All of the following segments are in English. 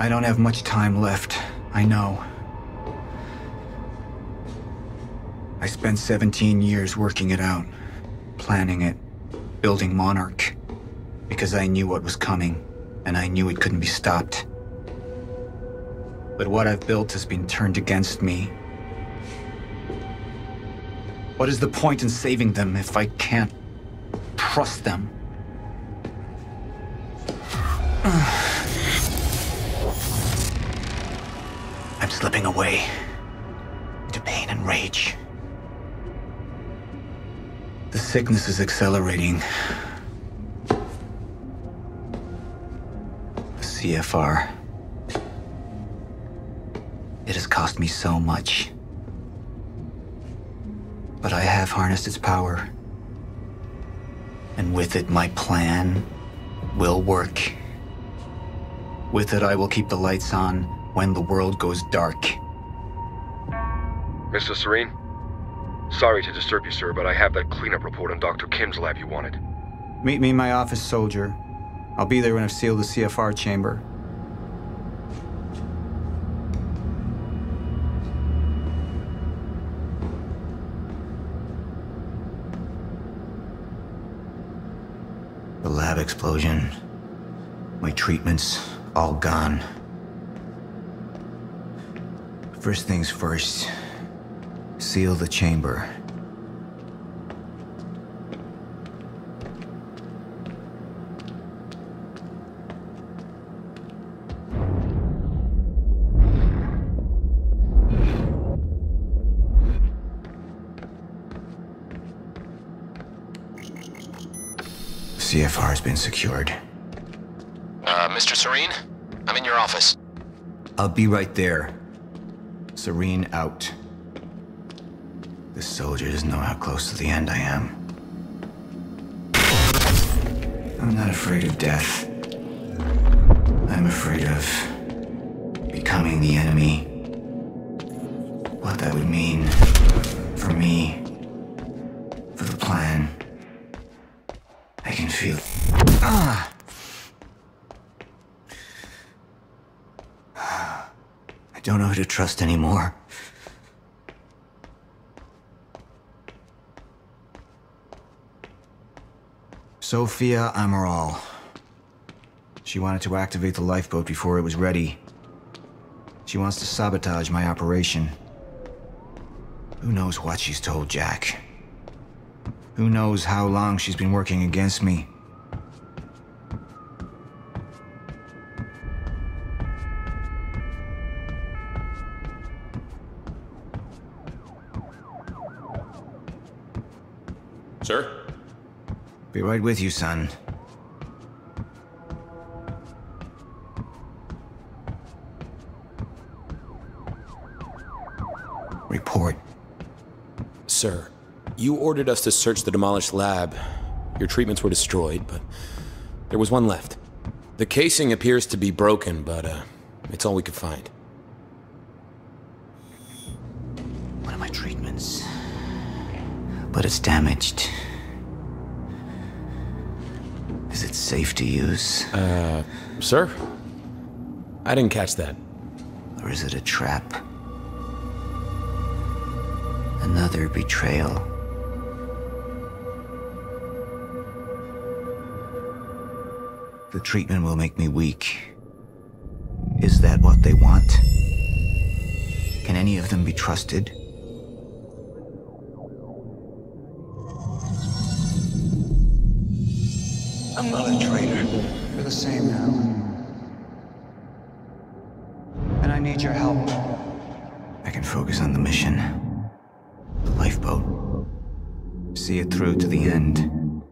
I don't have much time left. I know. I spent 17 years working it out, planning it, building Monarch, because I knew what was coming, and I knew it couldn't be stopped. But what I've built has been turned against me. What is the point in saving them if I can't trust them? Slipping away into pain and rage. The sickness is accelerating. The CFR. It has cost me so much. But I have harnessed its power. And with it, my plan will work. With it, I will keep the lights on when the world goes dark. Mr. Serene? Sorry to disturb you, sir, but I have that cleanup report on Dr. Kim's lab you wanted. Meet me in my office, soldier. I'll be there when I've sealed the CFR chamber. The lab explosion. My treatments, all gone. First things first. Seal the chamber. CFR has been secured. Uh, Mr. Serene? I'm in your office. I'll be right there. Serene out. This soldier doesn't know how close to the end I am. I'm not afraid of death. I'm afraid of becoming the enemy. What that would mean for me, for the plan. I can feel. Ah! Don't know who to trust anymore. Sofia Amaral. She wanted to activate the lifeboat before it was ready. She wants to sabotage my operation. Who knows what she's told Jack? Who knows how long she's been working against me? Sir? Be right with you, son. Report. Sir, you ordered us to search the demolished lab. Your treatments were destroyed, but there was one left. The casing appears to be broken, but uh, it's all we could find. One of my treatments. But it's damaged. Is it safe to use? Uh, sir? I didn't catch that. Or is it a trap? Another betrayal. The treatment will make me weak. Is that what they want? Can any of them be trusted? I'm not a traitor. You're the same now. And I need your help. I can focus on the mission. The lifeboat. See it through to the end.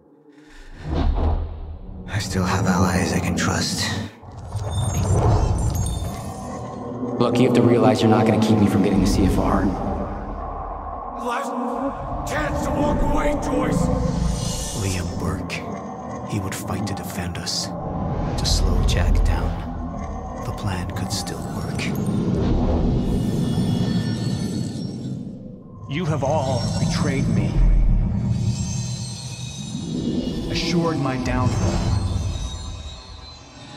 I still have allies I can trust. Look, you have to realize you're not gonna keep me from getting the CFR. Last chance to walk away, Joyce! Liam Burke. He would fight to defend us. To slow Jack down. The plan could still work. You have all betrayed me. Assured my downfall.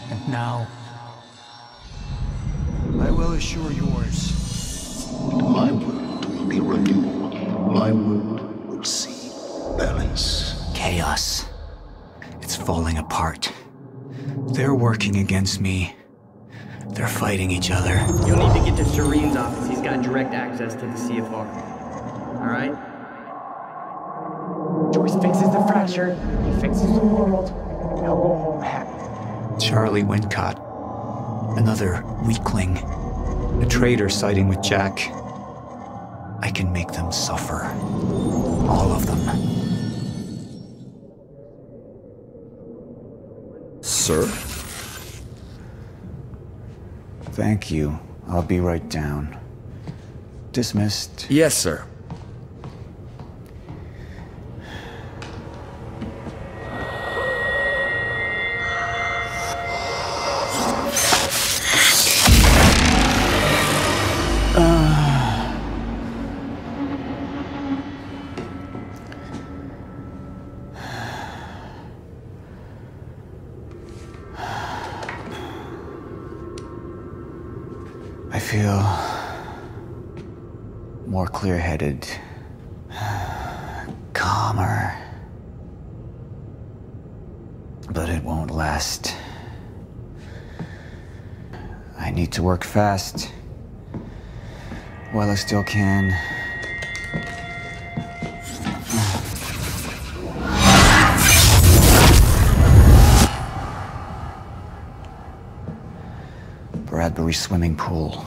And now, I will assure yours. My world will be renewed. My world will see balance. Chaos. It's falling apart. They're working against me. They're fighting each other. You'll need to get to Serene's office. He's got direct access to the CFR. Alright? Joyce fixes the fracture. He fixes the world. They'll go home happy. Charlie Wincott. Another weakling. A traitor siding with Jack. I can make them suffer. All of them. Sir? Thank you. I'll be right down. Dismissed. Yes, sir. Feel more clear headed, calmer. But it won't last. I need to work fast while I still can. Bradbury swimming pool.